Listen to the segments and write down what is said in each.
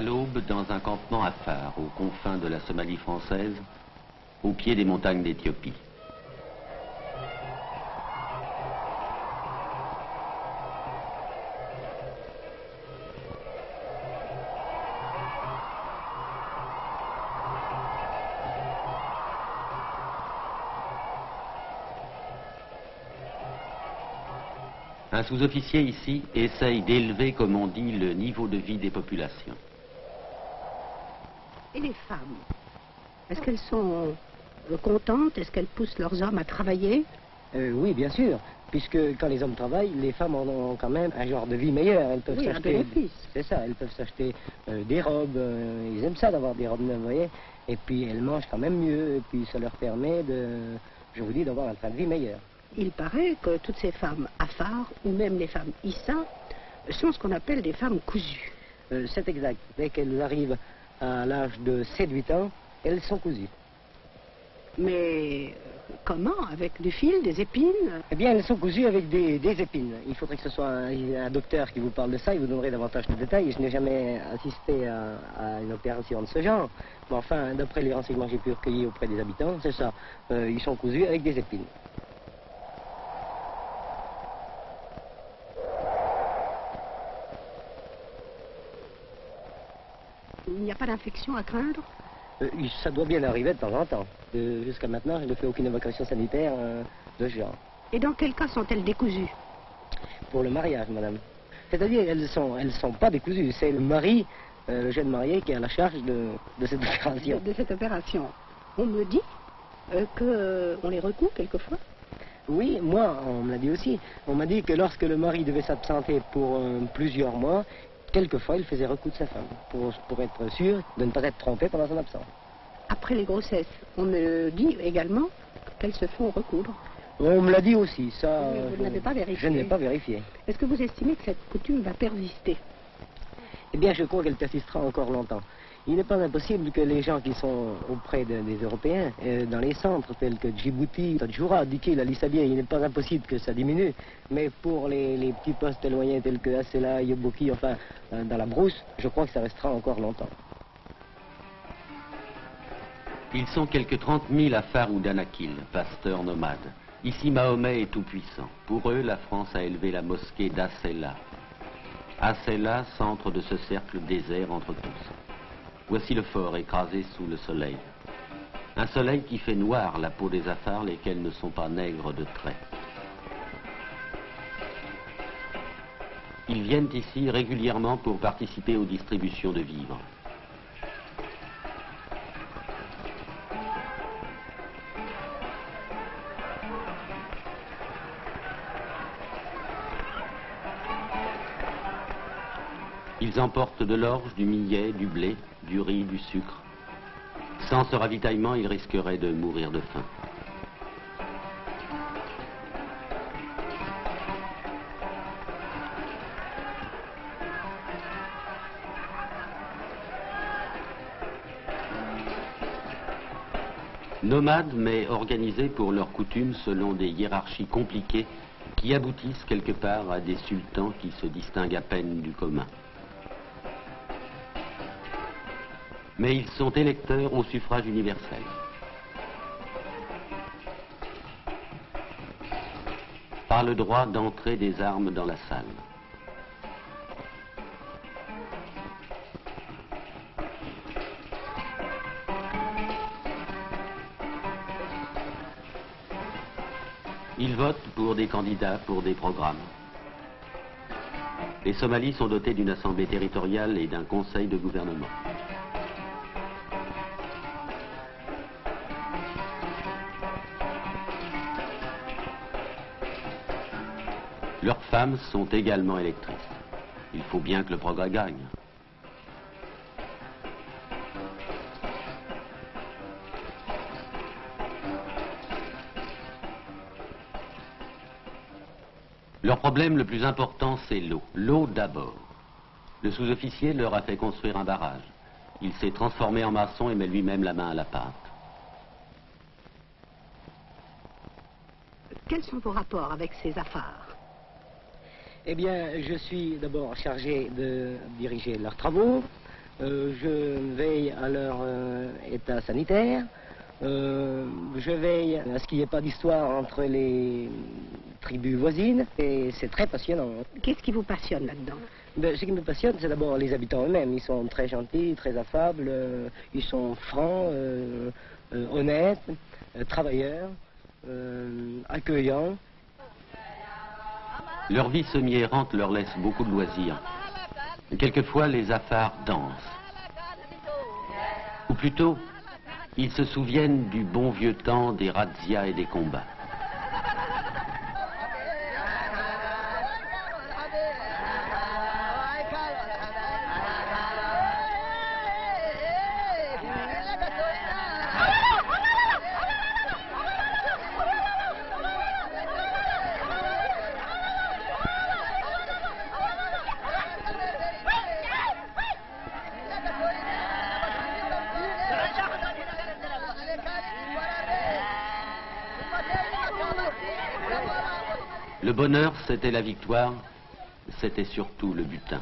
À l'aube, dans un campement à phare, aux confins de la Somalie française, au pied des montagnes d'Éthiopie. Un sous-officier ici essaye d'élever, comme on dit, le niveau de vie des populations. Et les femmes Est-ce qu'elles sont contentes? Est-ce qu'elles poussent leurs hommes à travailler? Euh, oui, bien sûr, puisque quand les hommes travaillent, les femmes en ont quand même un genre de vie meilleur. Elles peuvent Oui, s'acheter. C'est ça, elles peuvent s'acheter euh, des robes. euh, ils aiment ça d'avoir des robes neuves, vous voyez. Et puis elles mangent quand même mieux, et puis ça leur permet de, je vous dis, d'avoir un train de vie meilleur. Il paraît que toutes ces femmes affaires, ou même les femmes Issa, sont ce qu'on appelle des femmes cousues. Euh, c'est exact. Dès qu'elles arrivent à l'âge de 7-8 ans, elles sont cousues. Mais euh, comment Avec du fil, des épines Eh bien, elles sont cousues avec des, des épines. Il faudrait que ce soit un, un docteur qui vous parle de ça, il vous donnerait davantage de détails. Je n'ai jamais assisté à, à une opération de ce genre. Mais enfin, d'après les renseignements que j'ai pu recueillir auprès des habitants, c'est ça. Euh, ils sont cousus avec des épines. Il n'y a pas d'infection à craindre Euh, ça doit bien arriver de temps en temps. Euh, Jusqu'à maintenant, je ne fais aucune évacuation sanitaire euh, de ce genre. Et dans quel cas sont-elles décousues Pour le mariage, madame. C'est-à-dire, elles ne sont, elles sont pas décousues. C'est le mari, le jeune marié, qui a la charge de, de cette opération. de cette opération On me dit qu'on les recoue quelquefois Oui, moi, on me l'a dit aussi. On m'a dit que lorsque le mari devait s'absenter pour euh, plusieurs mois, quelquefois il faisait recoudre sa femme pour, pour être sûr de ne pas être trompé pendant son absence. Après les grossesses, on me dit également qu'elles se font recoudre. On me l'a dit aussi, ça. Vous ne je- l'avez pas vérifié. Je ne l'ai pas vérifié. Est-ce que vous estimez que cette coutume va persister? Eh bien, je crois qu'elle persistera encore longtemps. Il n'est pas impossible que les gens qui sont auprès de- des Européens, euh, dans les centres tels que Djibouti, Tadjoura, Dikil, Ali Sabia, il n'est pas impossible que ça diminue. Mais pour les, petits postes éloignés tels que Assela, Yoboki, enfin, euh, dans la brousse, je crois que ça restera encore longtemps. Ils sont quelques 30 000 à Phare ou Danakil, pasteurs nomades. Ici, Mahomet est tout-puissant. Pour eux, la France a élevé la mosquée d'Assela. Assela, centre de ce cercle désert entre tous. Voici le fort écrasé sous le soleil. Un soleil qui fait noir la peau des affaires, lesquels ne sont pas nègres de trait. Ils viennent ici régulièrement pour participer aux distributions de vivres. Ils emportent de l'orge, du millet, du blé, du riz, du sucre. Sans ce ravitaillement, ils risqueraient de mourir de faim. Nomades, mais organisés pour leurs coutumes selon des hiérarchies compliquées qui aboutissent quelque part à des sultans qui se distinguent à peine du commun. Mais ils sont électeurs au suffrage universel. Par le droit d'entrer des armes dans la salle. Ils votent pour des candidats, pour des programmes. Les Somalis sont dotés d'une assemblée territoriale et d'un conseil de gouvernement. Leurs femmes sont également électrices. Il faut bien que le progrès gagne. Leur problème le plus important, c'est l'eau. L'eau d'abord. Le sous-officier leur a fait construire un barrage. Il s'est transformé en maçon et met lui-même la main à la pâte. Quels sont vos rapports avec ces affaires? Eh bien, je suis d'abord chargé de diriger leurs travaux. Euh, je veille à leur euh, état sanitaire. Euh, je veille à ce qu'il n'y ait pas d'histoire entre les tribus voisines. Et c'est très passionnant. Qu'est-ce qui vous passionne là-dedans? Ben, ce qui me passionne, c'est d'abord les habitants eux-mêmes. Ils sont très gentils, très affables, euh, ils sont francs, euh, honnêtes, travailleurs, accueillants. Leur vie semi-errante leur laisse beaucoup de loisirs. Quelquefois, les affaires dansent. Ou plutôt, ils se souviennent du bon vieux temps des razzias et des combats. Le bonheur, c'était la victoire, c'était surtout le butin.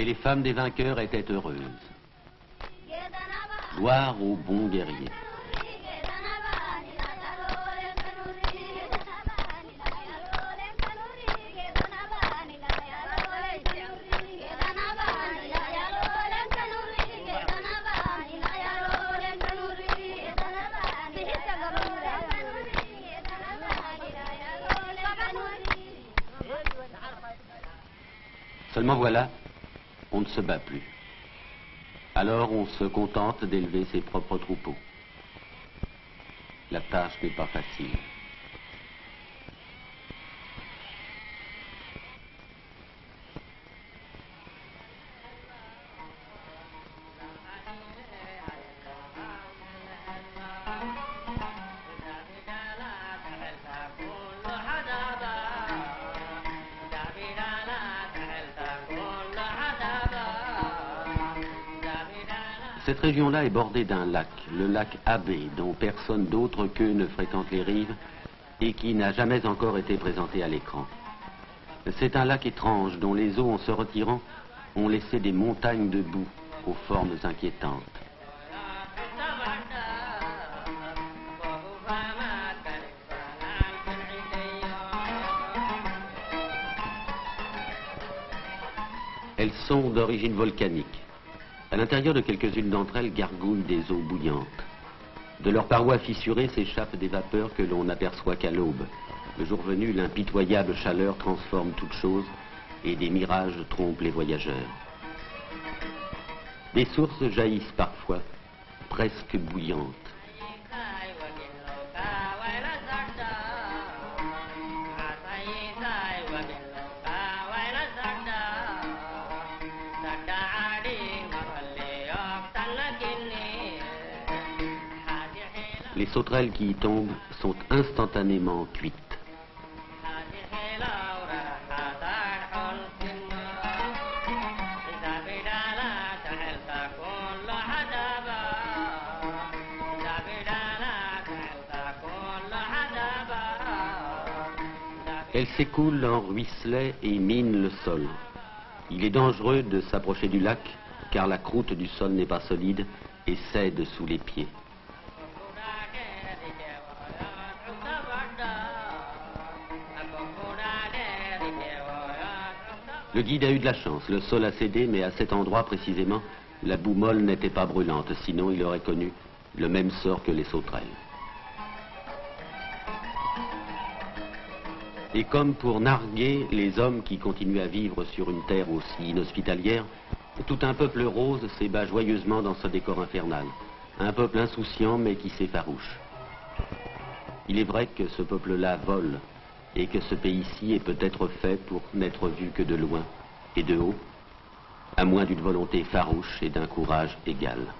Et les femmes des vainqueurs étaient heureuses. Gloire aux bons guerriers. Seulement voilà, on ne se bat plus. Alors on se contente d'élever ses propres troupeaux. La tâche n'est pas facile. Cette région-là est bordée d'un lac, le lac Abbé, dont personne d'autre qu'eux ne fréquente les rives et qui n'a jamais encore été présenté à l'écran. C'est un lac étrange dont les eaux, en se retirant, ont laissé des montagnes de boue aux formes inquiétantes. Elles sont d'origine volcanique. À l'intérieur de quelques-unes d'entre elles gargouillent des eaux bouillantes. De leurs parois fissurées s'échappent des vapeurs que l'on n'aperçoit qu'à l'aube. Le jour venu, l'impitoyable chaleur transforme toute chose et des mirages trompent les voyageurs. Des sources jaillissent parfois, presque bouillantes. Les sauterelles qui y tombent sont instantanément cuites. Elles s'écoulent en ruisselets et minent le sol. Il est dangereux de s'approcher du lac car la croûte du sol n'est pas solide et cède sous les pieds. Le guide a eu de la chance, le sol a cédé, mais à cet endroit précisément, la boue molle n'était pas brûlante, sinon il aurait connu le même sort que les sauterelles. Et comme pour narguer les hommes qui continuent à vivre sur une terre aussi inhospitalière, tout un peuple rose s'ébat joyeusement dans ce décor infernal. Un peuple insouciant mais qui s'effarouche. Il est vrai que ce peuple-là vole et que ce pays-ci est peut-être fait pour n'être vu que de loin et de haut, à moins d'une volonté farouche et d'un courage égal.